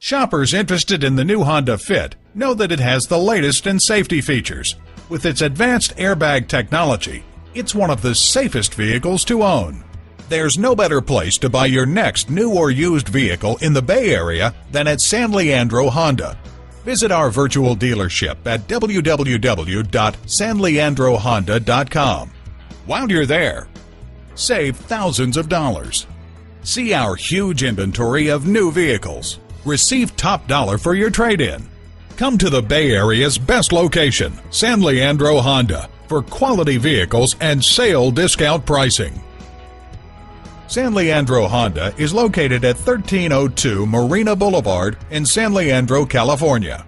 Shoppers interested in the new Honda Fit know that it has the latest in safety features. With its advanced airbag technology, it's one of the safest vehicles to own. There's no better place to buy your next new or used vehicle in the Bay Area than at San Leandro Honda. Visit our virtual dealership at www.sanleandrohonda.com. While you're there, save thousands of dollars. See our huge inventory of new vehicles. Receive top dollar for your trade in. Come to the Bay Area's best location, San Leandro Honda, for quality vehicles and sale discount pricing. San Leandro Honda is located at 1302 Marina Boulevard in San Leandro, California.